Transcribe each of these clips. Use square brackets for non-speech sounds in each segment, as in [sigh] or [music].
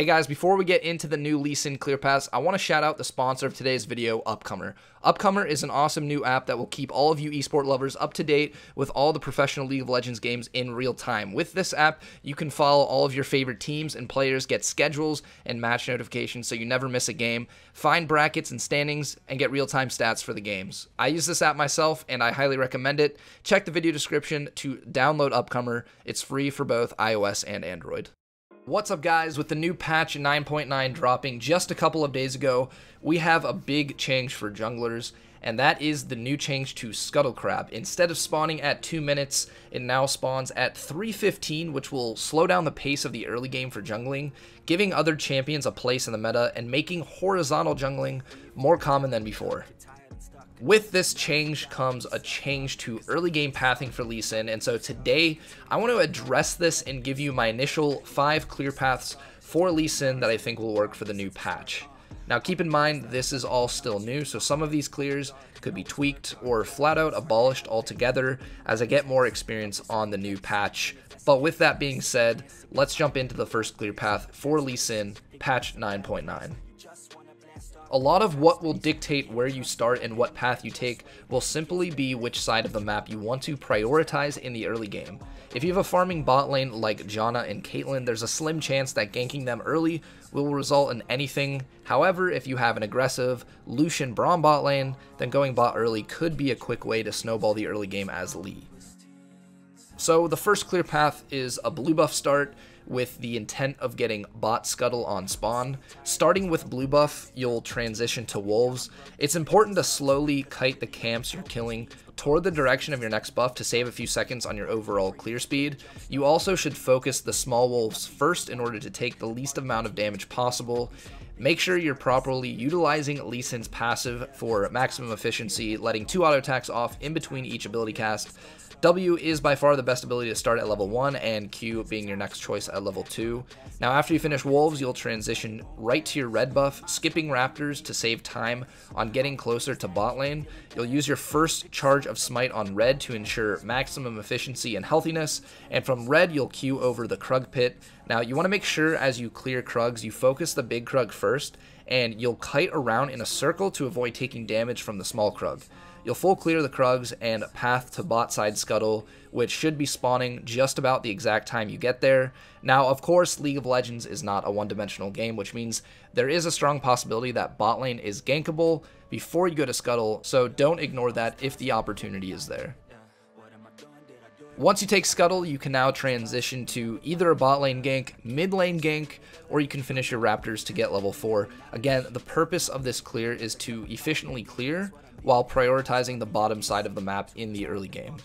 Hey guys, before we get into the new Lee Sin Clear Paths, I want to shout out the sponsor of today's video, Upcomer. Upcomer is an awesome new app that will keep all of you esport lovers up to date with all the professional League of Legends games in real time. With this app, you can follow all of your favorite teams and players, get schedules and match notifications so you never miss a game, find brackets and standings, and get real-time stats for the games. I use this app myself and I highly recommend it. Check the video description to download Upcomer. It's free for both iOS and Android. What's up guys, with the new patch 9.9 dropping just a couple of days ago, we have a big change for junglers, and that is the new change to Scuttle Crab. Instead of spawning at 2 minutes, it now spawns at 3.15, which will slow down the pace of the early game for jungling, giving other champions a place in the meta and making horizontal jungling more common than before. With this change comes a change to early game pathing for Lee Sin, and so today I want to address this and give you my initial five clear paths for Lee Sin that I think will work for the new patch. Now keep in mind this is all still new, so some of these clears could be tweaked or flat out abolished altogether as I get more experience on the new patch. But with that being said, let's jump into the first clear path for Lee Sin, patch 9.9. A lot of what will dictate where you start and what path you take will simply be which side of the map you want to prioritize in the early game. If you have a farming bot lane like Janna and Caitlyn, there's a slim chance that ganking them early will result in anything. However, if you have an aggressive Lucian Braum bot lane, then going bot early could be a quick way to snowball the early game as Lee. So the first clear path is a blue buff start with the intent of getting bot scuttle on spawn. Starting with blue buff, you'll transition to wolves. It's important to slowly kite the camps you're killing toward the direction of your next buff to save a few seconds on your overall clear speed. You also should focus the small wolves first in order to take the least amount of damage possible. Make sure you're properly utilizing Lee Sin's passive for maximum efficiency, letting two auto attacks off in between each ability cast. W is by far the best ability to start at level 1, and Q being your next choice at level 2. Now after you finish Wolves, you'll transition right to your red buff, skipping Raptors to save time on getting closer to bot lane. You'll use your first charge of Smite on red to ensure maximum efficiency and healthiness, and from red you'll Q over the Krug pit. Now you want to make sure as you clear Krugs, you focus the big Krug first, and you'll kite around in a circle to avoid taking damage from the small Krug. You'll full clear the Krugs and path to bot side Scuttle, which should be spawning just about the exact time you get there. Now, of course, League of Legends is not a one-dimensional game, which means there is a strong possibility that bot lane is gankable before you go to Scuttle, so don't ignore that if the opportunity is there. Once you take Scuttle, you can now transition to either a bot lane gank, mid lane gank, or you can finish your Raptors to get level 4. Again, the purpose of this clear is to efficiently clear while prioritizing the bottom side of the map in the early game.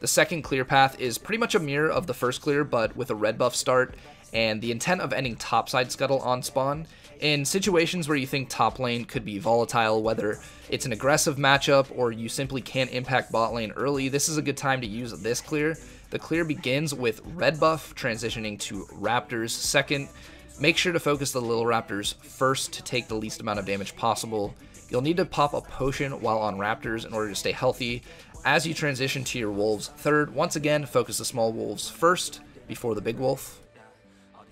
The second clear path is pretty much a mirror of the first clear, but with a red buff start, and the intent of ending topside scuttle on spawn. In situations where you think top lane could be volatile, whether it's an aggressive matchup or you simply can't impact bot lane early, this is a good time to use this clear. The clear begins with red buff transitioning to Raptors second. Make sure to focus the little Raptors first to take the least amount of damage possible. You'll need to pop a potion while on Raptors in order to stay healthy. As you transition to your Wolves third, once again, focus the small Wolves first before the big Wolf.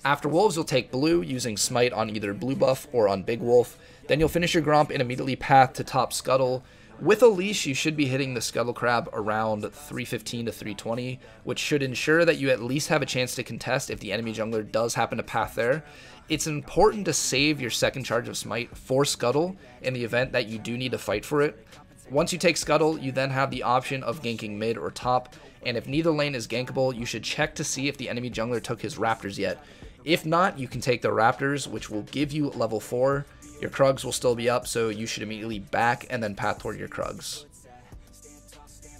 After Wolves, you'll take Blue using Smite on either Blue Buff or on Big Wolf. Then you'll finish your Gromp and immediately path to top Scuttle. With a leash, you should be hitting the Scuttle Crab around 315 to 320, which should ensure that you at least have a chance to contest if the enemy jungler does happen to path there. It's important to save your second charge of Smite for Scuttle in the event that you do need to fight for it. Once you take Scuttle, you then have the option of ganking mid or top, and if neither lane is gankable, you should check to see if the enemy jungler took his Raptors yet. If not, you can take the Raptors, which will give you level 4. Your Krugs will still be up, so you should immediately back and then path toward your Krugs.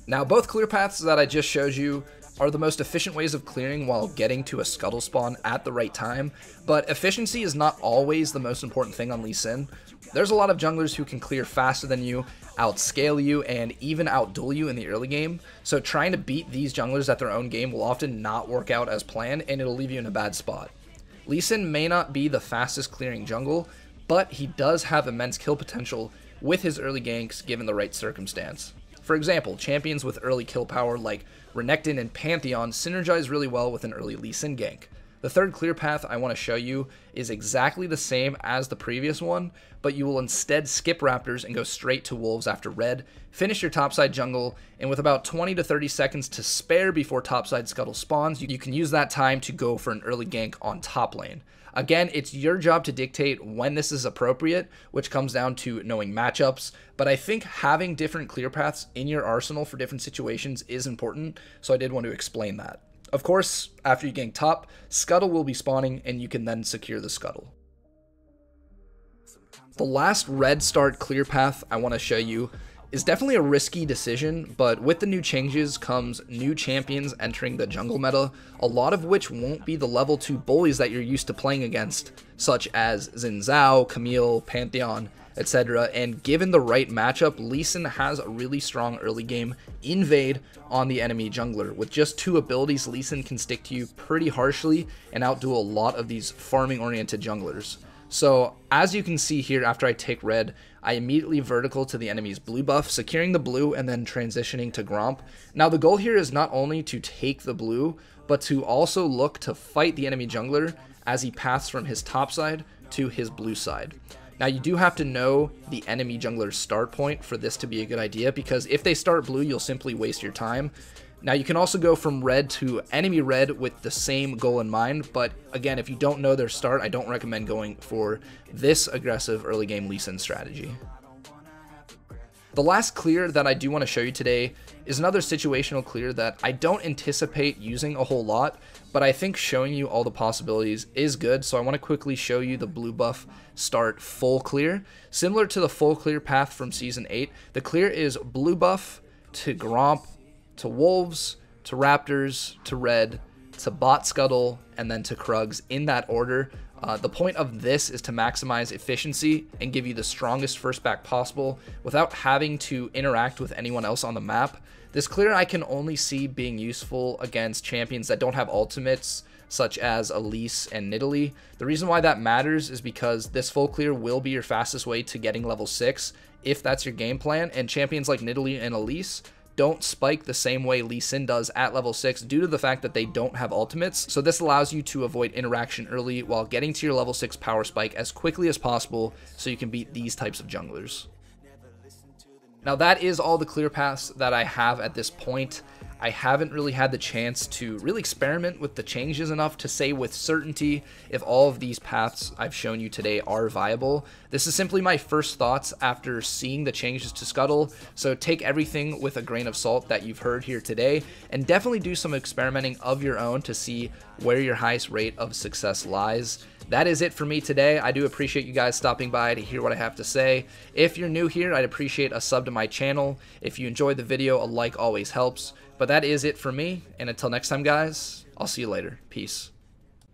Now, both clear paths that I just showed you are the most efficient ways of clearing while getting to a scuttle spawn at the right time, but efficiency is not always the most important thing on Lee Sin. There's a lot of junglers who can clear faster than you, outscale you, and even outduel you in the early game, so trying to beat these junglers at their own game will often not work out as planned, and it'll leave you in a bad spot. Lee Sin may not be the fastest clearing jungle, but he does have immense kill potential with his early ganks given the right circumstance. For example, champions with early kill power like Renekton and Pantheon synergize really well with an early Lee Sin gank. The third clear path I want to show you is exactly the same as the previous one, but you will instead skip Raptors and go straight to Wolves after red, finish your topside jungle, and with about 20 to 30 seconds to spare before topside scuttle spawns, you can use that time to go for an early gank on top lane. Again, it's your job to dictate when this is appropriate, which comes down to knowing matchups. But I think having different clear paths in your arsenal for different situations is important, so I did want to explain that. Of course, after you gank top, Scuttle will be spawning, and you can then secure the Scuttle. The last red start clear path I want to show you is definitely a risky decision, but with the new changes comes new champions entering the jungle meta, a lot of which won't be the level 2 bullies that you're used to playing against, such as Xin Zhao, Camille, Pantheon, etc. And given the right matchup, Lee Sin has a really strong early game invade on the enemy jungler. With just two abilities, Lee Sin can stick to you pretty harshly and outdo a lot of these farming oriented junglers. So as you can see here, after I take red, I immediately vertical to the enemy's blue buff, securing the blue and then transitioning to Gromp. Now the goal here is not only to take the blue, but to also look to fight the enemy jungler as he paths from his top side to his blue side. Now you do have to know the enemy jungler's start point for this to be a good idea because if they start blue, you'll simply waste your time. Now you can also go from red to enemy red with the same goal in mind, but again, if you don't know their start, I don't recommend going for this aggressive early game Lee Sin strategy. The last clear that I do want to show you today is another situational clear that I don't anticipate using a whole lot, but I think showing you all the possibilities is good, so I want to quickly show you the blue buff start full clear. Similar to the full clear path from Season 8, the clear is blue buff to Gromp to Wolves, to Raptors, to Red, to Bot Scuttle, and then to Krugs in that order. Uh, the point of this is to maximize efficiency and give you the strongest first back possible without having to interact with anyone else on the map. This clear I can only see being useful against champions that don't have ultimates, such as Elise and Nidalee. The reason why that matters is because this full clear will be your fastest way to getting level 6 if that's your game plan, and champions like Nidalee and Elise don't spike the same way Lee Sin does at level 6 due to the fact that they don't have ultimates. So this allows you to avoid interaction early while getting to your level 6 power spike as quickly as possible so you can beat these types of junglers. Now that is all the clear paths that I have at this point. I haven't really had the chance to really experiment with the changes enough to say with certainty if all of these paths I've shown you today are viable. This is simply my first thoughts after seeing the changes to Scuttle, so take everything with a grain of salt that you've heard here today, and definitely do some experimenting of your own to see where your highest rate of success lies. That is it for me today. I do appreciate you guys stopping by to hear what I have to say. If you're new here, I'd appreciate a sub to my channel. If you enjoyed the video, a like always helps. But that is it for me, and until next time, guys, I'll see you later. Peace.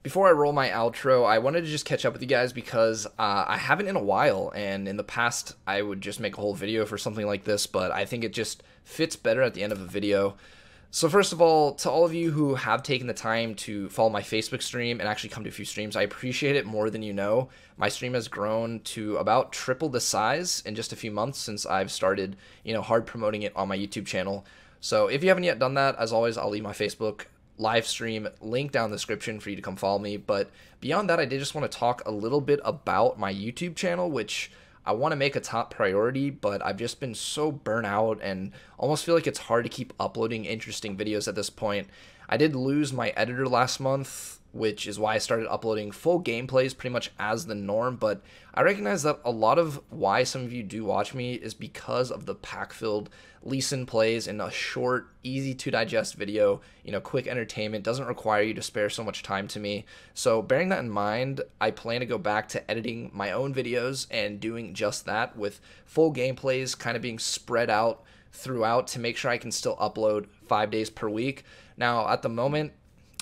Before I roll my outro, I wanted to just catch up with you guys because uh, I haven't in a while, and in the past, I would just make a whole video for something like this, but I think it just fits better at the end of a video. So first of all, to all of you who have taken the time to follow my Facebook stream and actually come to a few streams, I appreciate it more than you know. My stream has grown to about triple the size in just a few months since I've started, you know, hard promoting it on my YouTube channel. So if you haven't yet done that, as always, I'll leave my Facebook live stream link down the description for you to come follow me. But beyond that, I did just want to talk a little bit about my YouTube channel, which I want to make a top priority, but I've just been so burnt out and almost feel like it's hard to keep uploading interesting videos at this point. I did lose my editor last month which is why I started uploading full gameplays pretty much as the norm. But I recognize that a lot of why some of you do watch me is because of the pack filled Lee Sin plays in a short, easy to digest video. You know, quick entertainment doesn't require you to spare so much time to me. So, bearing that in mind, I plan to go back to editing my own videos and doing just that with full gameplays kind of being spread out throughout to make sure I can still upload five days per week. Now, at the moment,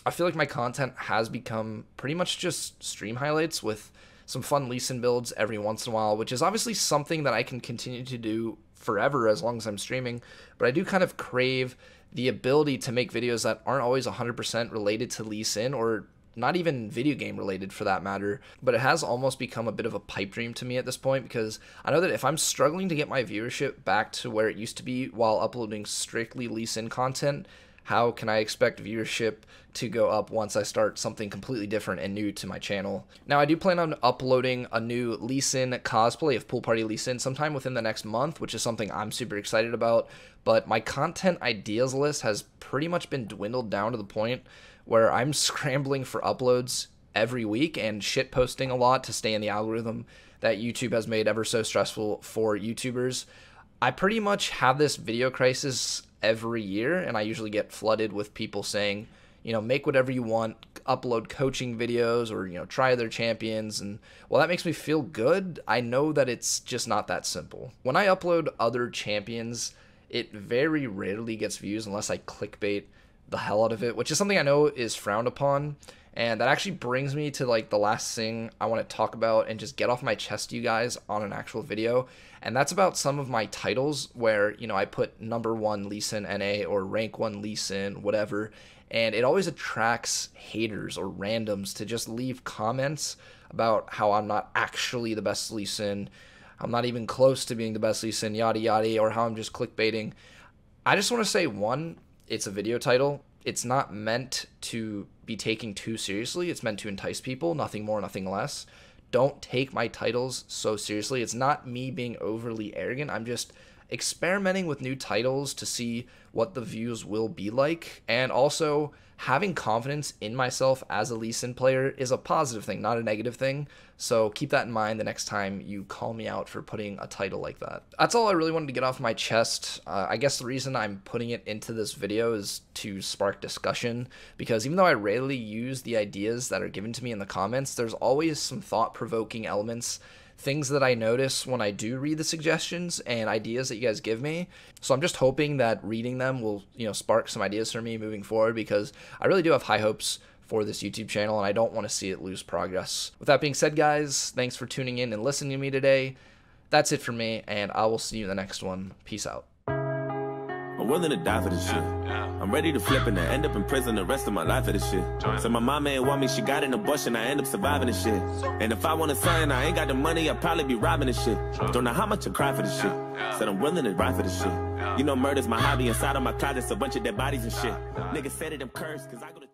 I feel like my content has become pretty much just stream highlights with some fun Lee Sin builds every once in a while, which is obviously something that I can continue to do forever as long as I'm streaming. But I do kind of crave the ability to make videos that aren't always 100% related to Lee Sin or not even video game related for that matter, but it has almost become a bit of a pipe dream to me at this point because I know that if I'm struggling to get my viewership back to where it used to be while uploading strictly Lee Sin content, how can I expect viewership to go up once I start something completely different and new to my channel? Now, I do plan on uploading a new Lee Sin cosplay of Pool Party Lee Sin sometime within the next month, which is something I'm super excited about. But my content ideas list has pretty much been dwindled down to the point where I'm [laughs] scrambling for uploads every week and shit posting a lot to stay in the algorithm that YouTube has made ever so stressful for YouTubers. I pretty much have this video crisis every year, and I usually get flooded with people saying, you know, make whatever you want, upload coaching videos or, you know, try other champions. And while that makes me feel good, I know that it's just not that simple. When I upload other champions, it very rarely gets views unless I clickbait the hell out of it, which is something I know is frowned upon. And that actually brings me to like the last thing I want to talk about and just get off my chest you guys on an actual video. And that's about some of my titles where, you know, I put number one Lee Sin NA or rank one Lee Sin, whatever. And it always attracts haters or randoms to just leave comments about how I'm not actually the best Lee Sin. I'm not even close to being the best Lee Sin, yada yada, or how I'm just clickbaiting. I just want to say one, it's a video title it's not meant to be taken too seriously. It's meant to entice people, nothing more, nothing less. Don't take my titles so seriously. It's not me being overly arrogant. I'm just experimenting with new titles to see what the views will be like. And also, having confidence in myself as a Lee Sin player is a positive thing, not a negative thing. So keep that in mind the next time you call me out for putting a title like that. That's all I really wanted to get off my chest. Uh, I guess the reason I'm putting it into this video is to spark discussion because even though I rarely use the ideas that are given to me in the comments, there's always some thought provoking elements things that I notice when I do read the suggestions and ideas that you guys give me. So I'm just hoping that reading them will, you know, spark some ideas for me moving forward because I really do have high hopes for this YouTube channel and I don't want to see it lose progress. With that being said, guys, thanks for tuning in and listening to me today. That's it for me, and I will see you in the next one. Peace out. I'm willing to die for this shit. I'm ready to flip and end up in prison the rest of my life for this shit. So my mama ain't want me, she got an abortion, I end up surviving this shit. And if I want a son, I ain't got the money, I'd probably be robbing this shit. Don't know how much I cry for this shit. Said I'm willing to ride for this shit. You know murder's my hobby, inside of my closet's a bunch of dead bodies and shit. Niggas said it, I'm cursed, cause I go to